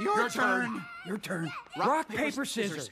Your, turn. Your turn. Rock, paper, scissors.